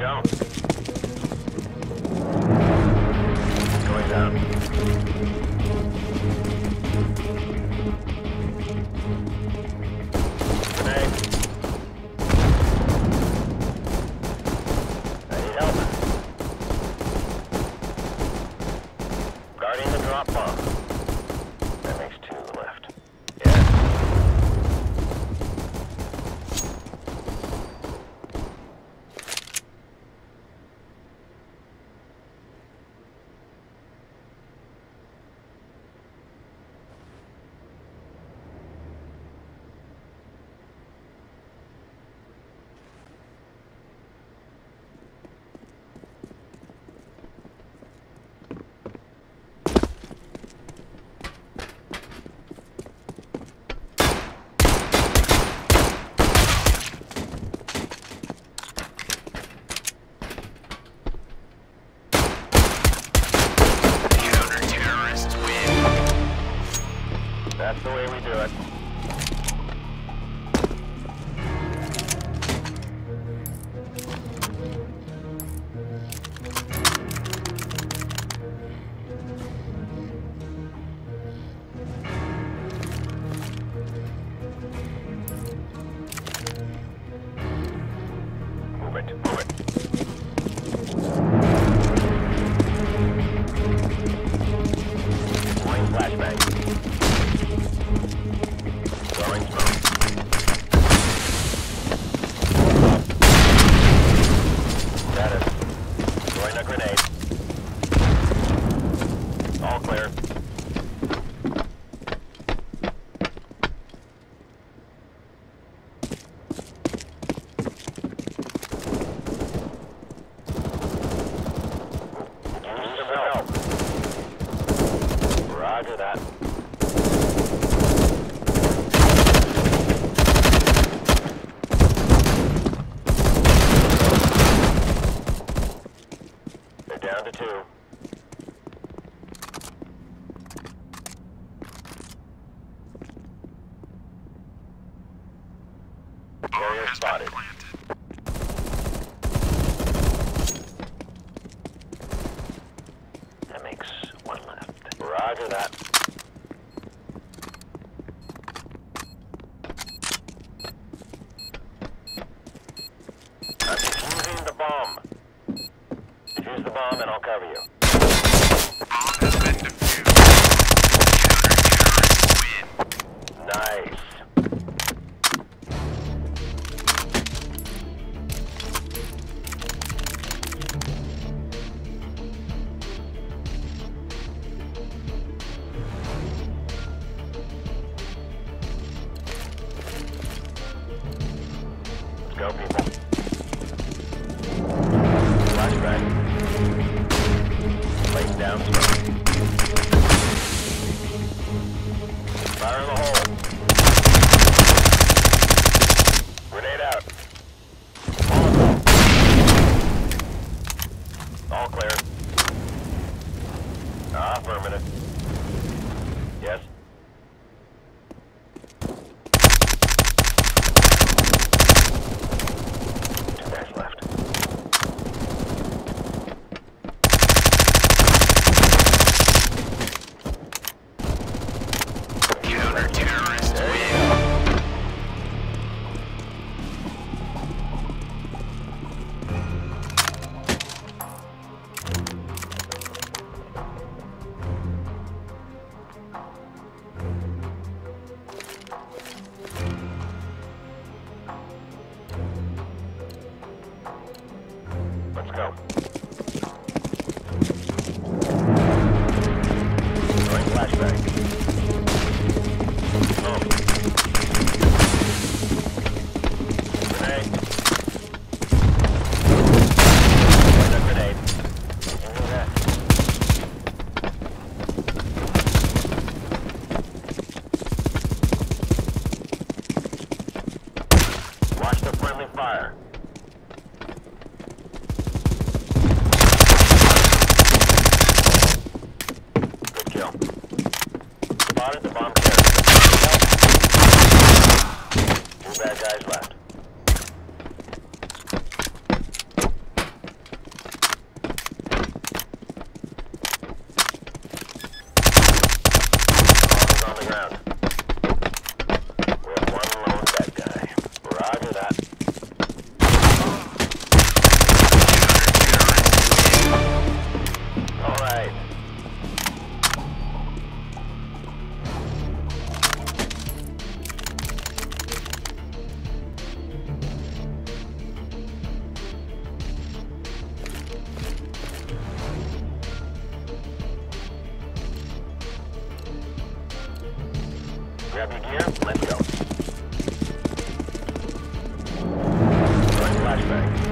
go.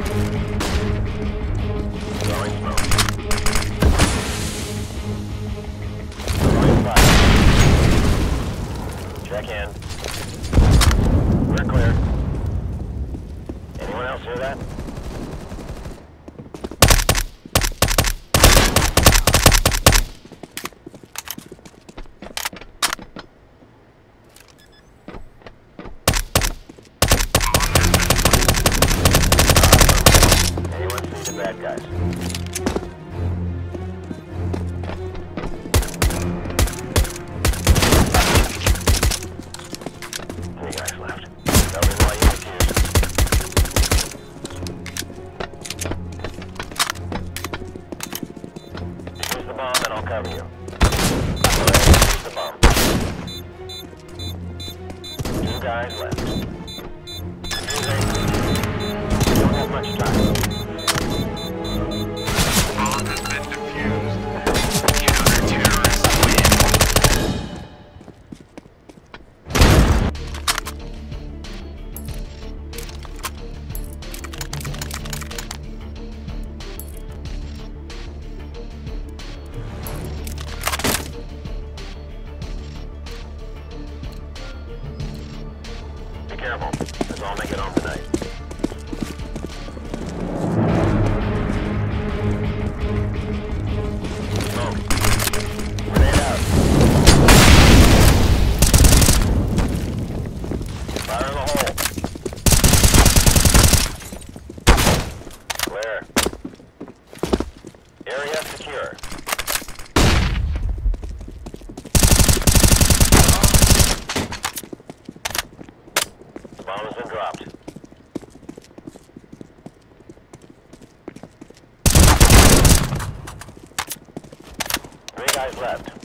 Thank you. Bomb has been dropped. Three guys left.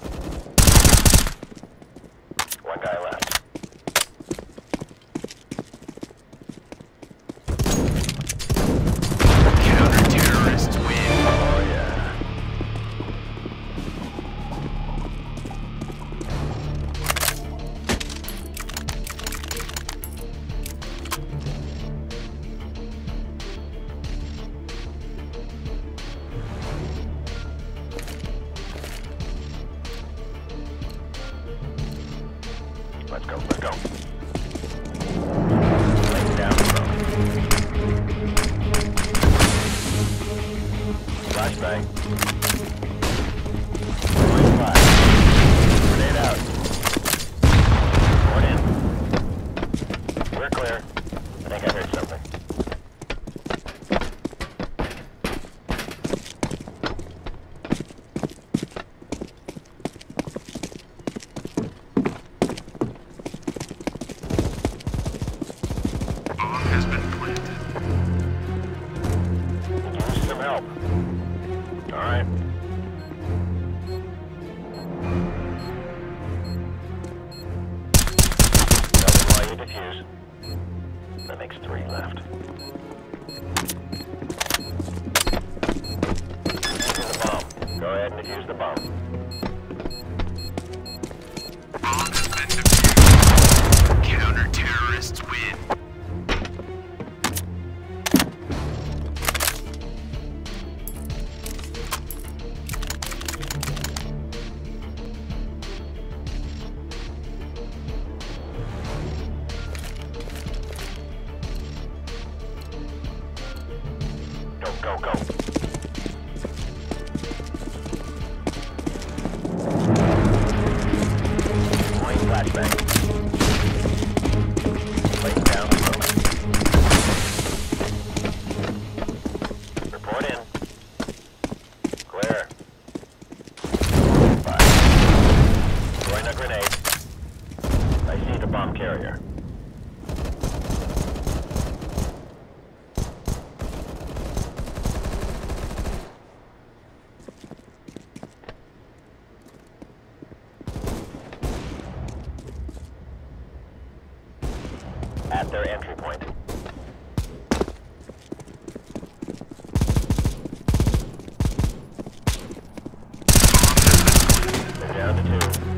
down.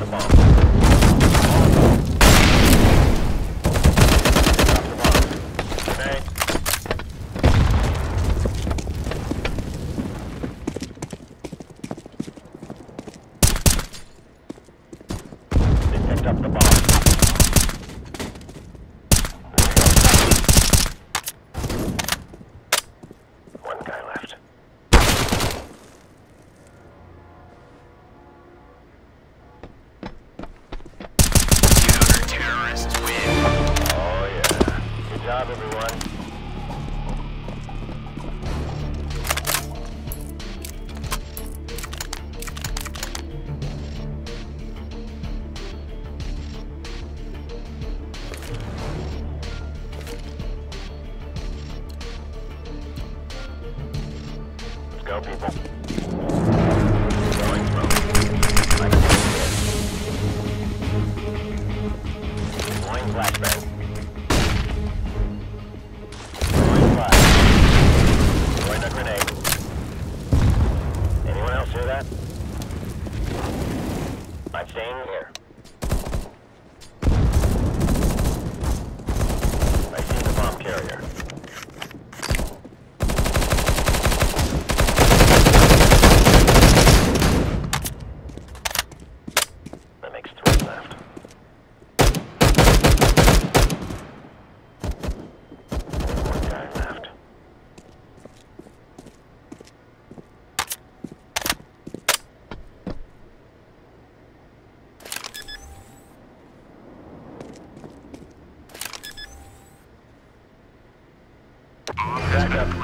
The bomb. Let's go, Back up.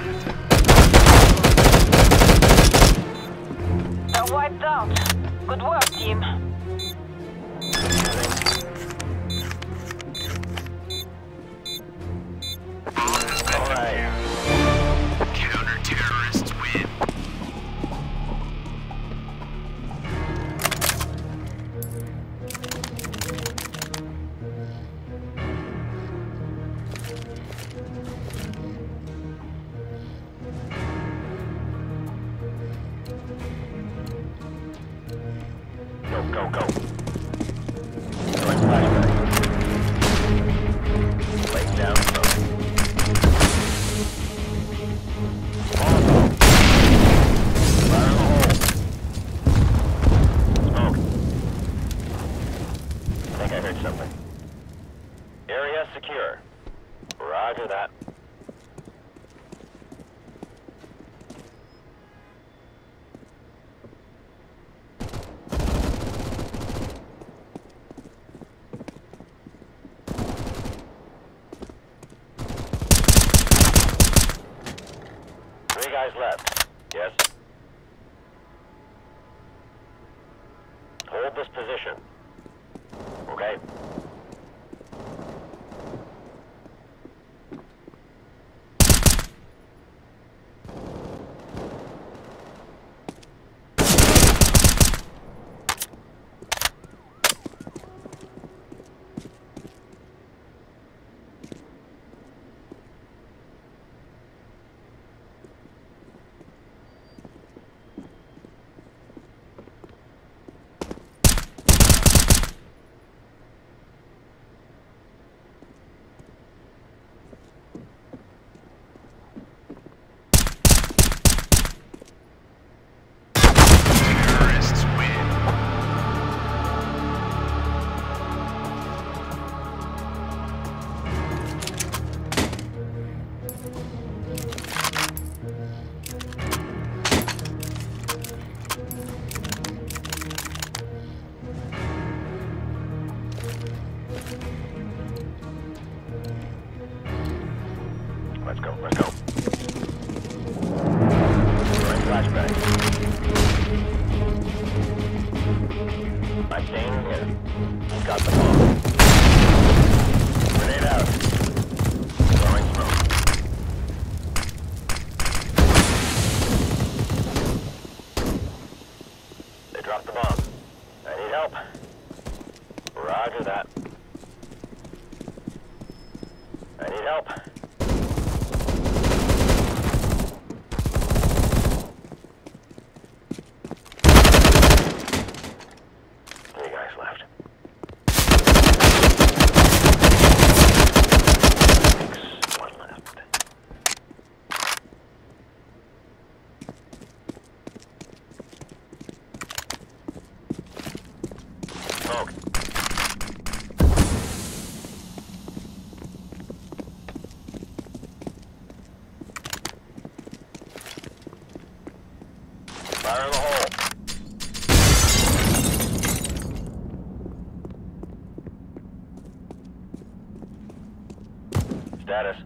status.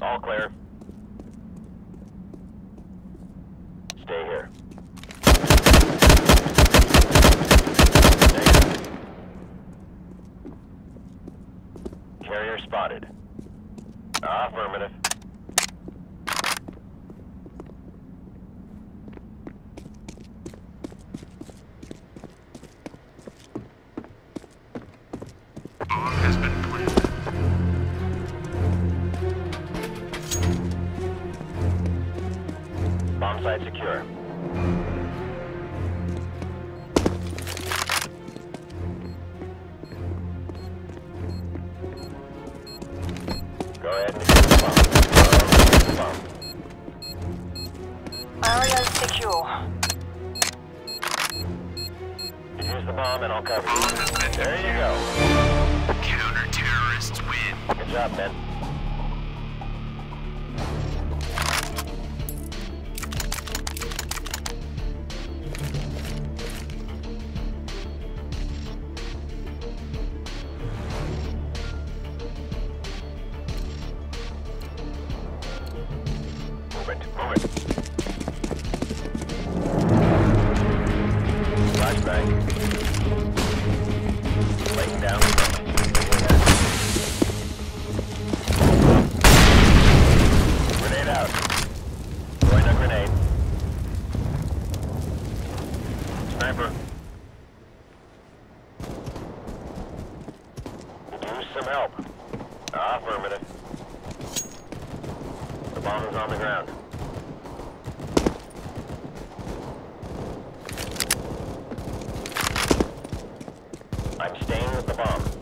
All clear. the bomb and I'll cover you. There you go. Counter-terrorists win. Good job, man. bomb.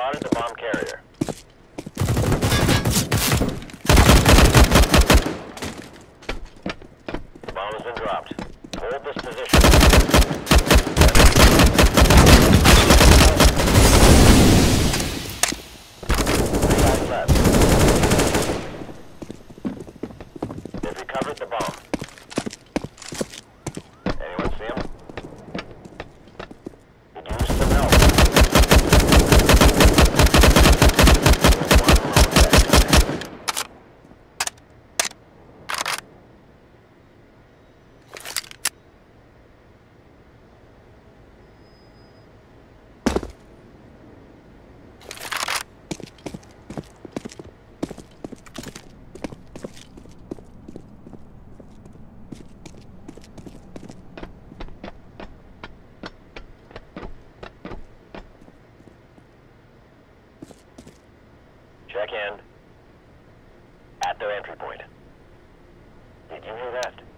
spotted the bomb carrier. The bomb has been dropped. Hold this position. Check in at their entry point. Did you hear that?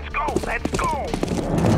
Let's go! Let's go!